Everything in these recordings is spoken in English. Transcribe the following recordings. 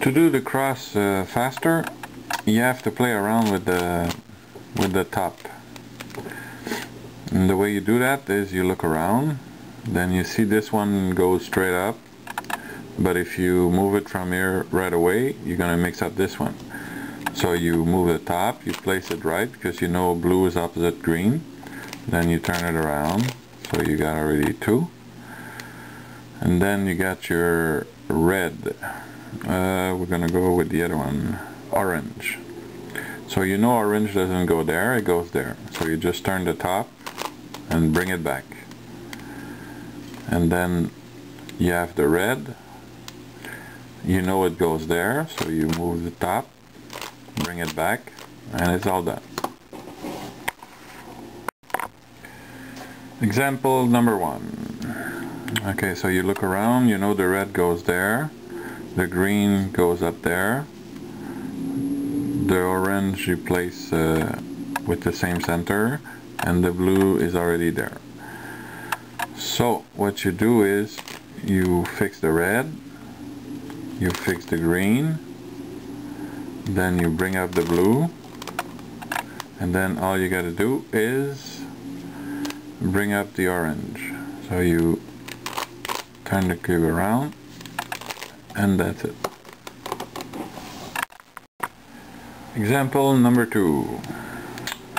To do the cross uh, faster, you have to play around with the with the top. And the way you do that is you look around, then you see this one goes straight up, but if you move it from here right away, you're gonna mix up this one. So you move the top, you place it right, because you know blue is opposite green, then you turn it around, so you got already two. And then you got your red. Uh, we're gonna go with the other one, orange. So you know orange doesn't go there, it goes there. So you just turn the top and bring it back. And then you have the red. You know it goes there, so you move the top, bring it back, and it's all done. Example number one. Okay, so you look around, you know the red goes there, the green goes up there, the orange you place uh, with the same center, and the blue is already there. So what you do is you fix the red, you fix the green, then you bring up the blue, and then all you got to do is bring up the orange. So you turn the cube around and that's it. Example number two.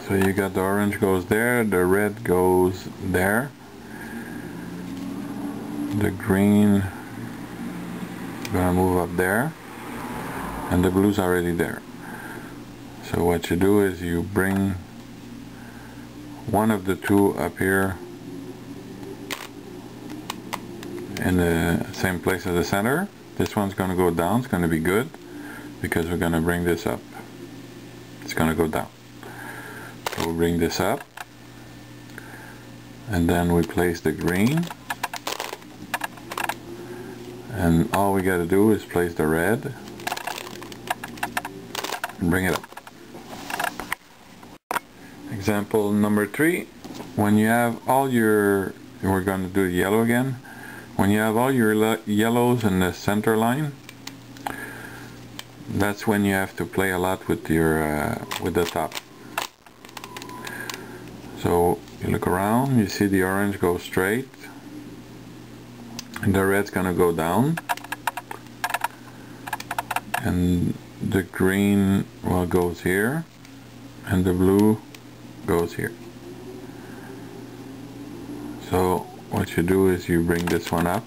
So you got the orange goes there, the red goes there, the green gonna move up there, and the blue's already there. So what you do is you bring one of the two up here in the same place as the center. This one's going to go down, it's going to be good because we're going to bring this up. It's going to go down. So we'll bring this up and then we place the green and all we got to do is place the red and bring it up. Example number three, when you have all your, we're going to do yellow again, when you have all your yellows in the center line, that's when you have to play a lot with your, uh, with the top. So you look around, you see the orange go straight, and the red's gonna go down, and the green well goes here, and the blue goes here. So you do is you bring this one up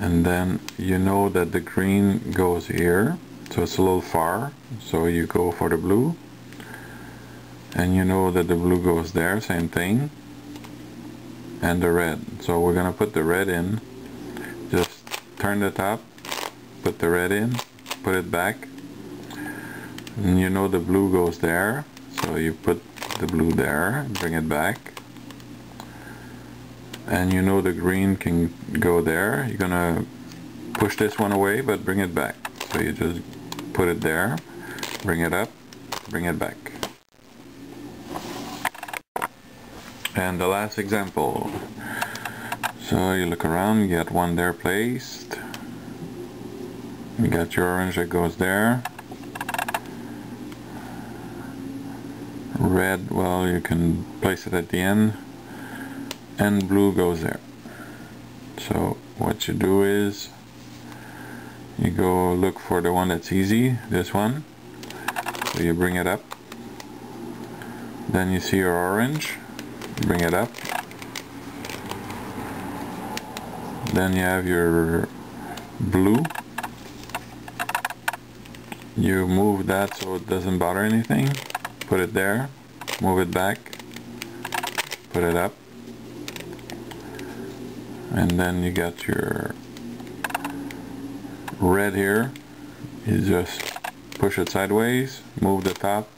and then you know that the green goes here so it's a little far so you go for the blue and you know that the blue goes there same thing and the red so we're gonna put the red in just turn the top put the red in put it back and you know the blue goes there so you put the blue there, bring it back. And you know the green can go there. You're gonna push this one away, but bring it back. So you just put it there, bring it up, bring it back. And the last example. So you look around, you got one there placed. You got your orange that goes there. red well you can place it at the end and blue goes there. So what you do is you go look for the one that's easy this one. So you bring it up. Then you see your orange bring it up. Then you have your blue. You move that so it doesn't bother anything. Put it there, move it back, put it up, and then you got your red here. You just push it sideways, move the top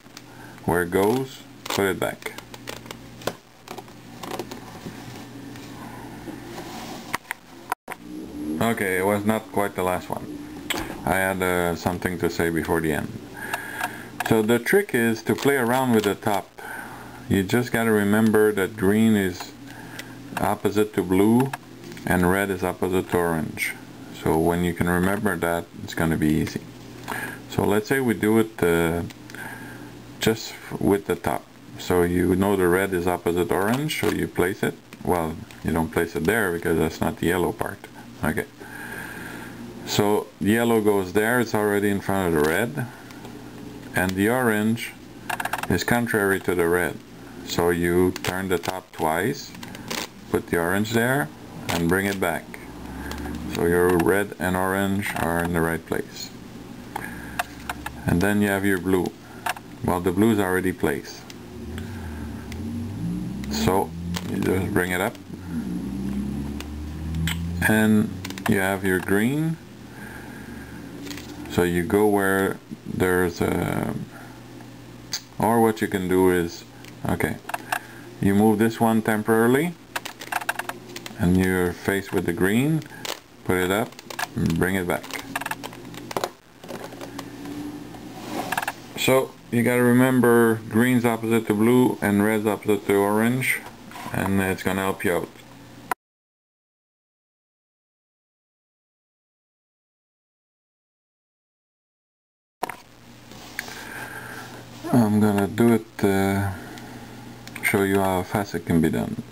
where it goes, put it back. Okay, it was not quite the last one. I had uh, something to say before the end. So the trick is to play around with the top. You just got to remember that green is opposite to blue and red is opposite orange. so when you can remember that it's going to be easy. So let's say we do it uh, just with the top. So you know the red is opposite orange so you place it. Well you don't place it there because that's not the yellow part. Okay. So yellow goes there it's already in front of the red. And the orange is contrary to the red. So you turn the top twice put the orange there and bring it back. So your red and orange are in the right place. And then you have your blue. Well the blue is already placed. So you just bring it up. And you have your green. So you go where there's a or what you can do is okay. You move this one temporarily and you're faced with the green put it up and bring it back. So you gotta remember green's opposite to blue and red's opposite to orange and it's gonna help you out. I'm gonna do it uh, show you how fast it can be done